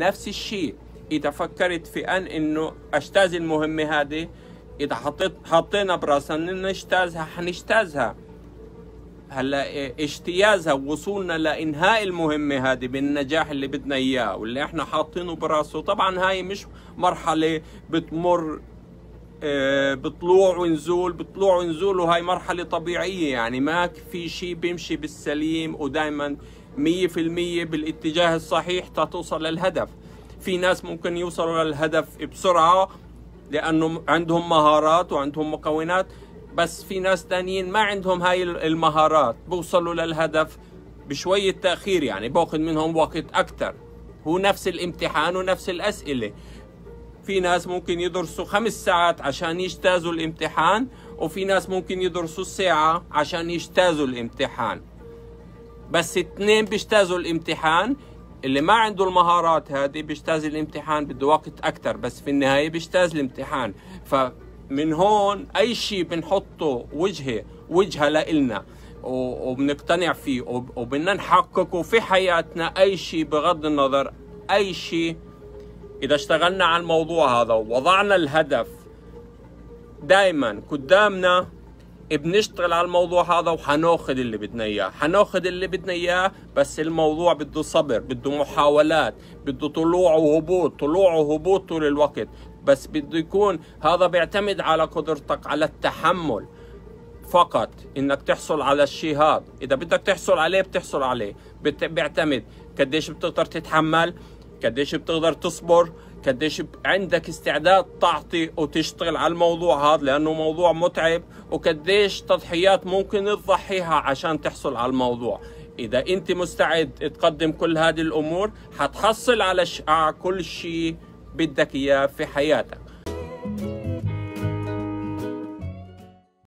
نفس الشيء. إذا فكرت في أن إنه أجتاز المهمه هذه إذا حطيت حطينا براسنا نجتازها حنجتازها. هلا اجتيازها ووصولنا لإنهاء المهمة هذه بالنجاح اللي بدنا إياه واللي إحنا حاطينه براسه. طبعا هاي مش مرحلة بتمر آه، بطلوع ونزول بطلوع ونزول وهي مرحلة طبيعية. يعني ما في شيء بيمشي بالسليم ودائما 100% بالاتجاه الصحيح توصل للهدف. في ناس ممكن يوصلوا للهدف بسرعة لأنه عندهم مهارات وعندهم مكونات بس في ناس تانيين ما عندهم هاي المهارات بوصلوا للهدف بشوية تأخير يعني باخذ منهم وقت أكثر هو نفس الامتحان ونفس الأسئلة. في ناس ممكن يدرسوا خمس ساعات عشان يجتازوا الامتحان وفي ناس ممكن يدرسوا ساعة عشان يجتازوا الامتحان. بس اثنين بيجتازوا الامتحان. اللي ما عنده المهارات هذه بيجتاز الامتحان بده وقت أكثر بس في النهاية بيجتاز الامتحان. ف من هون أي شيء بنحطه وجهة وجهة لإلنا وبنقتنع فيه وبدنا نحققه في حياتنا أي شيء بغض النظر أي شيء. إذا اشتغلنا على الموضوع هذا ووضعنا الهدف دائما قدامنا بنشتغل على الموضوع هذا وحناخذ اللي بدنا إياه. حناخذ اللي بدنا إياه بس الموضوع بده صبر بده محاولات بده طلوع وهبوط طلوع وهبوط طول الوقت. بس بده يكون هذا بيعتمد على قدرتك على التحمل فقط إنك تحصل على الشيء هذا. إذا بدك تحصل عليه بتحصل عليه. بيعتمد. قديش بتقدر تتحمل؟ قديش بتقدر تصبر؟ قديش عندك استعداد تعطي وتشتغل على الموضوع هذا لأنه موضوع متعب وقديش تضحيات ممكن تضحيها عشان تحصل على الموضوع إذا أنت مستعد تقدم كل هذه الأمور حتحصل على. على كل شيء بدك إياه في حياتك